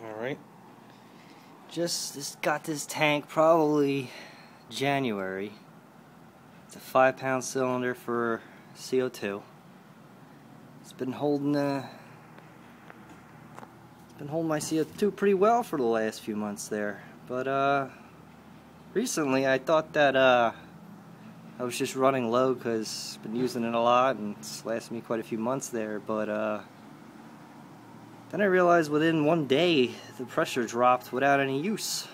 Alright. Just, just got this tank probably January. It's a five pound cylinder for CO2. It's been holding uh, it's been holding my CO2 pretty well for the last few months there. But uh recently I thought that uh I was just running low because I've been using it a lot and it's lasted me quite a few months there, but uh then I realized within one day the pressure dropped without any use.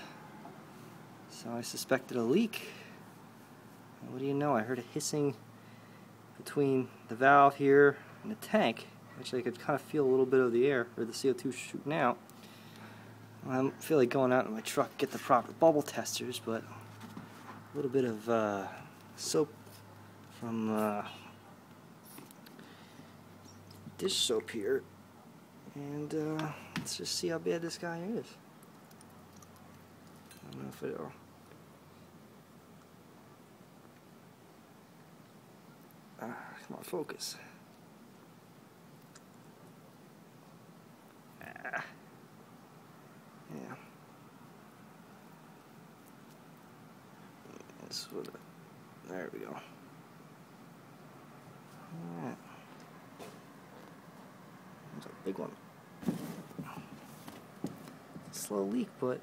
So I suspected a leak. And what do you know, I heard a hissing between the valve here and the tank. Actually, I could kind of feel a little bit of the air, or the CO2 shooting out. I feel like going out in my truck get the proper bubble testers, but a little bit of uh, soap from uh, dish soap here and uh, let's just see how bad this guy is. I don't know if it'll... Ah, come on, focus. Ah. Yeah. That's what. There we go. Alright. There's a big one slow leak, but.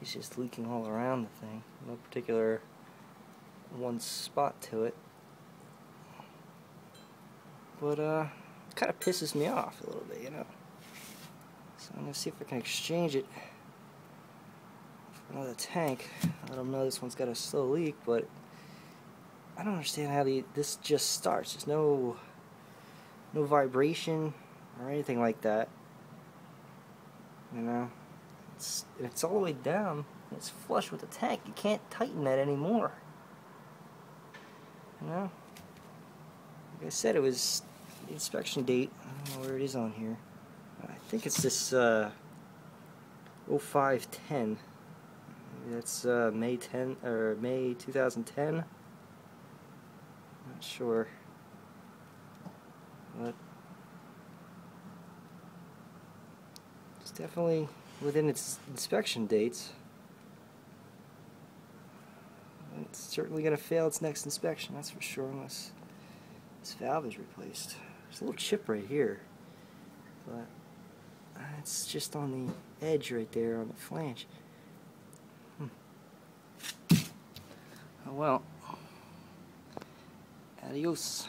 He's just leaking all around the thing. No particular one spot to it. But uh it kind of pisses me off a little bit, you know. So I'm gonna see if I can exchange it another tank. I don't know this one's got a slow leak, but I don't understand how the this just starts. There's no no vibration or anything like that. You know, it's it's all the way down. It's flush with the tank. You can't tighten that anymore. You know, like I said, it was the inspection date. I don't know where it is on here. I think it's this uh, 0510. It's uh, May 10 or May 2010. Not sure, but it's definitely within its inspection dates. It's certainly going to fail its next inspection, that's for sure, unless this valve is replaced. There's a little chip right here, but it's just on the edge right there on the flange. Well. Adios.